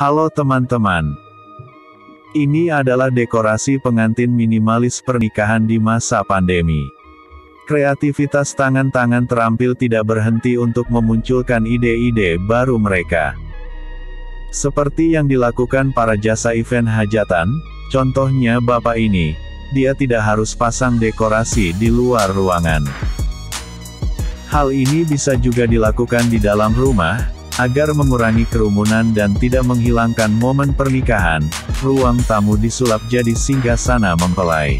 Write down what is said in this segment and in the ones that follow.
Halo teman-teman. Ini adalah dekorasi pengantin minimalis pernikahan di masa pandemi. Kreativitas tangan-tangan terampil tidak berhenti untuk memunculkan ide-ide baru mereka. Seperti yang dilakukan para jasa event hajatan, contohnya bapak ini, dia tidak harus pasang dekorasi di luar ruangan. Hal ini bisa juga dilakukan di dalam rumah, Agar mengurangi kerumunan dan tidak menghilangkan momen pernikahan, ruang tamu disulap jadi singgah sana mempelai.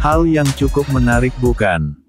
Hal yang cukup menarik bukan?